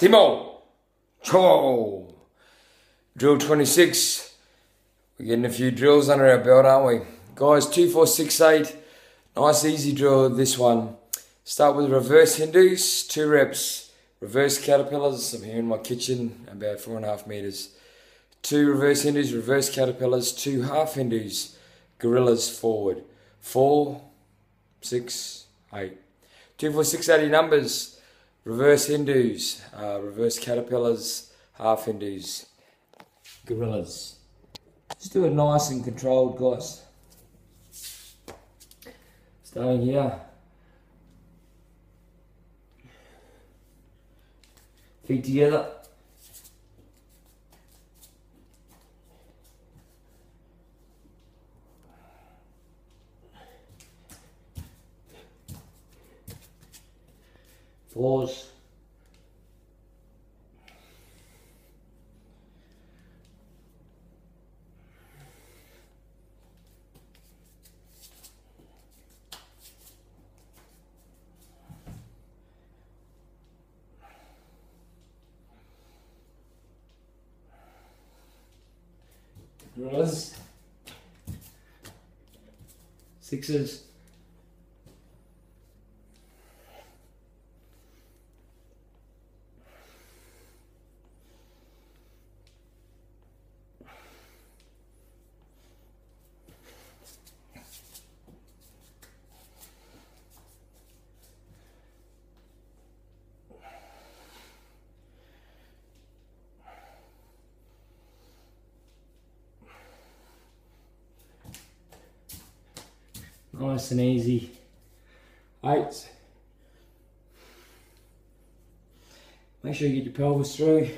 Timo. Cho. Drill 26. We're getting a few drills under our belt, aren't we? Guys, 2468. Nice easy drill this one. Start with reverse Hindus, two reps. Reverse caterpillars. I'm here in my kitchen, about four and a half meters. Two reverse Hindus, reverse caterpillars, two half Hindus, gorillas forward. Four, six, eight. Two, four, six, eighty numbers. Reverse Hindus, uh, reverse caterpillars, half Hindus, gorillas. Just do it nice and controlled, guys. Staying here. Feet together. Fours. Gorillas. Sixes. Nice and easy. Eight. Make sure you get your pelvis through.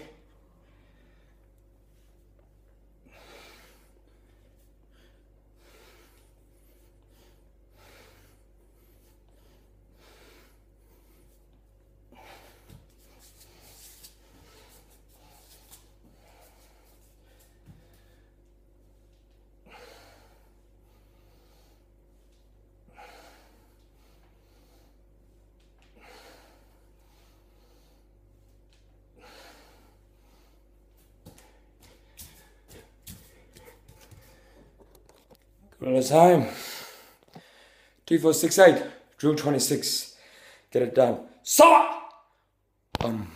Run time. 2468, drill 26. Get it done. Um.